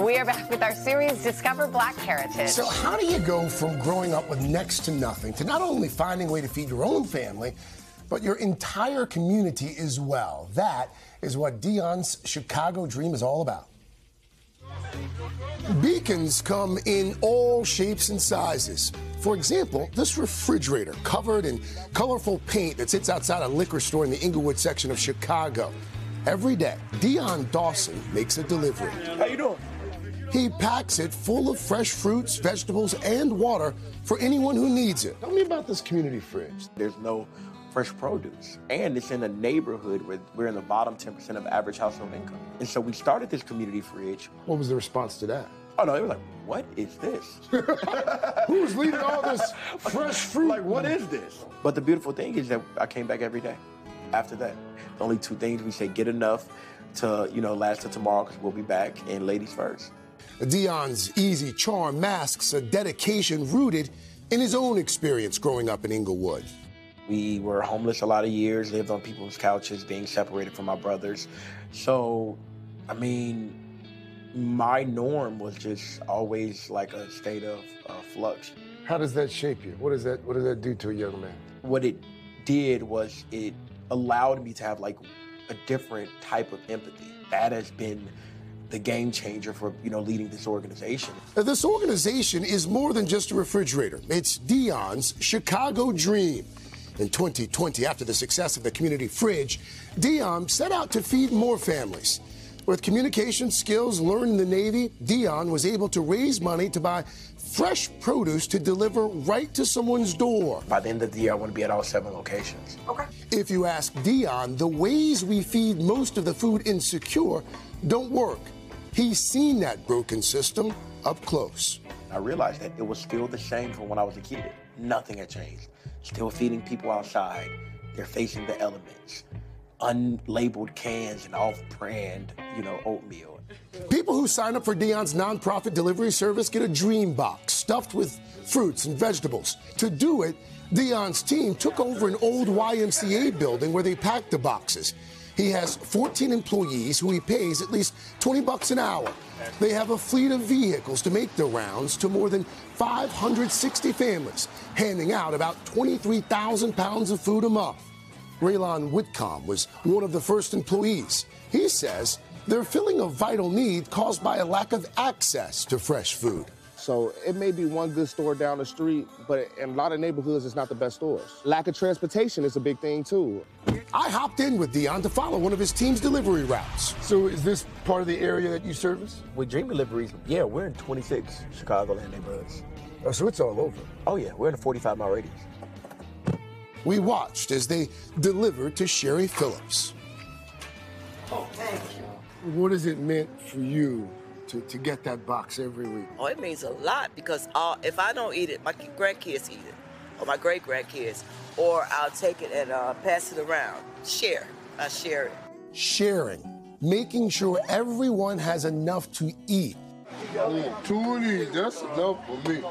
We are back with our series Discover Black Heritage. So, how do you go from growing up with next to nothing to not only finding a way to feed your own family, but your entire community as well? That is what Dion's Chicago Dream is all about. Beacons come in all shapes and sizes. For example, this refrigerator covered in colorful paint that sits outside a liquor store in the Englewood section of Chicago. Every day, Dion Dawson makes a delivery. How you doing? He packs it full of fresh fruits, vegetables, and water for anyone who needs it. Tell me about this community fridge. There's no fresh produce. And it's in a neighborhood where we're in the bottom 10% of average household income. And so we started this community fridge. What was the response to that? Oh no, it was like, what is this? Who's leaving all this fresh fruit? Like, what is this? But the beautiful thing is that I came back every day after that. The only two things we say get enough to, you know, last till tomorrow because we'll be back and ladies first. Dion's easy charm masks a dedication rooted in his own experience growing up in Englewood. We were homeless a lot of years, lived on people's couches, being separated from my brothers. So, I mean, my norm was just always like a state of uh, flux. How does that shape you? What does that What does that do to a young man? What it did was it allowed me to have like a different type of empathy. That has been the game changer for you know leading this organization. This organization is more than just a refrigerator. It's Dion's Chicago dream. In 2020, after the success of the community fridge, Dion set out to feed more families. With communication skills learned in the Navy, Dion was able to raise money to buy fresh produce to deliver right to someone's door. By the end of the year, I want to be at all seven locations. Okay. If you ask Dion, the ways we feed most of the food insecure don't work. He's seen that broken system up close. I realized that it was still the same from when I was a kid. Nothing had changed. Still feeding people outside. They're facing the elements. Unlabeled cans and off-brand, you know, oatmeal. People who sign up for Dion's nonprofit delivery service get a dream box stuffed with fruits and vegetables. To do it, Dion's team took over an old YMCA building where they packed the boxes. He has 14 employees who he pays at least 20 bucks an hour. They have a fleet of vehicles to make the rounds to more than 560 families, handing out about 23,000 pounds of food a month. Raylon Whitcomb was one of the first employees. He says they're filling a vital need caused by a lack of access to fresh food. So it may be one good store down the street, but in a lot of neighborhoods, it's not the best stores. Lack of transportation is a big thing too. I hopped in with Dion to follow one of his team's delivery routes. So is this part of the area that you service? With Dream Deliveries, yeah, we're in 26 Chicagoland neighborhoods. Oh, so it's all over. Oh yeah, we're in a 45 mile radius. We watched as they delivered to Sherry Phillips. Oh, thank you. What has it meant for you to, to get that box every week? Oh, it means a lot because uh, if I don't eat it, my grandkids eat it, or my great grandkids, or I'll take it and uh, pass it around. Share. I share it. Sharing, making sure everyone has enough to eat. Two of that's enough for me.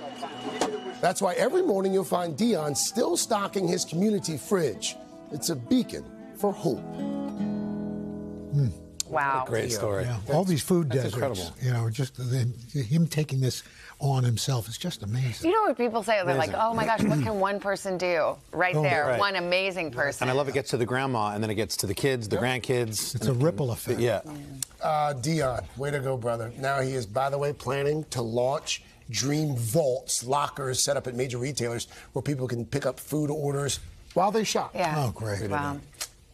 That's why every morning you'll find Dion still stocking his community fridge. It's a beacon for hope. Wow. Great story. Yeah, all these food that's deserts. incredible. You know, just the, him taking this on himself is just amazing. You know what people say? They're like, oh my gosh, what can one person do? Right Oh, there, right. one amazing person. And I love it gets to the grandma, and then it gets to the kids, the grandkids. It's a ripple effect. Yeah. Uh, Dion, way to go, brother. Now he is, by the way, planning to launch Dream Vaults, lockers set up at major retailers where people can pick up food orders while they shop. Yeah. Oh, great. Wow.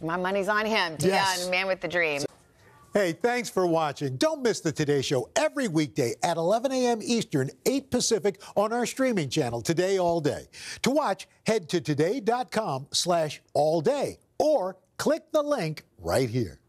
My money's on him. Dion, Yes. man with the dream. Hey, thanks for watching. Don't miss the Today Show every weekday at 11 a.m. Eastern, 8 Pacific on our streaming channel, Today All Day. To watch, head to today.com slash all day or click the link right here.